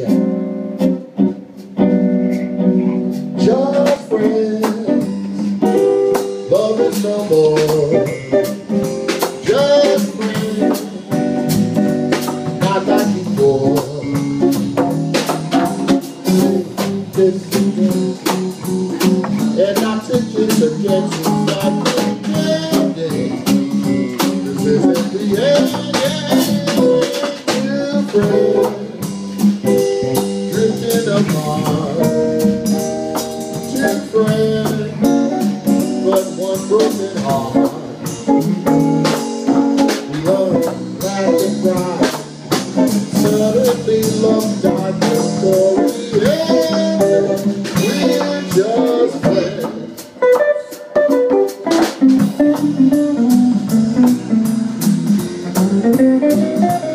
Just friends, love is no more. Just friends, not like before. And kiss against like the day. This isn't the end, yeah. Two one broken heart. We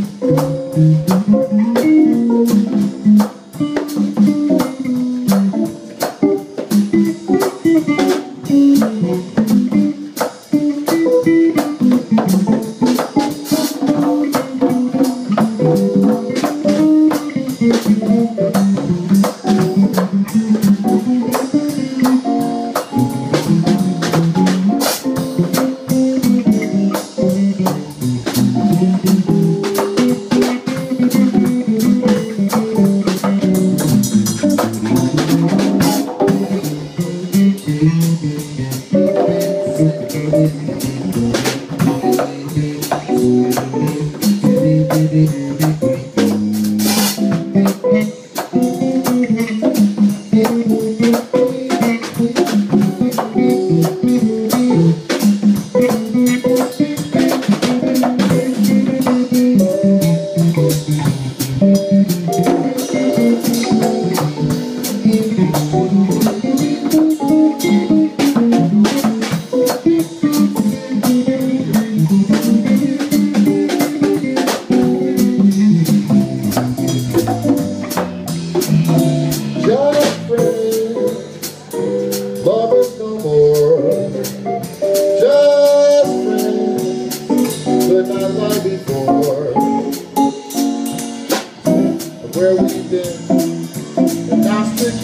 and cry. Suddenly love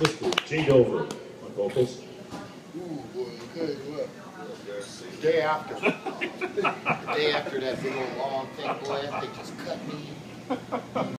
Mr. Jay Dover on vocals. Ooh, boy, okay, what? day after. The day after that big old long thing, boy, that just cut me.